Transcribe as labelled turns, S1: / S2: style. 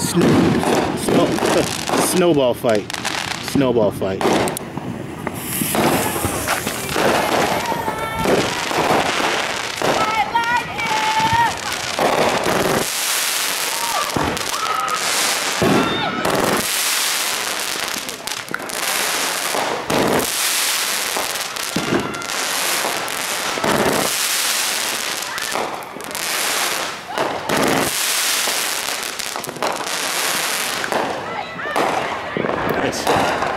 S1: Snow, snow, snowball fight. Snowball fight. points.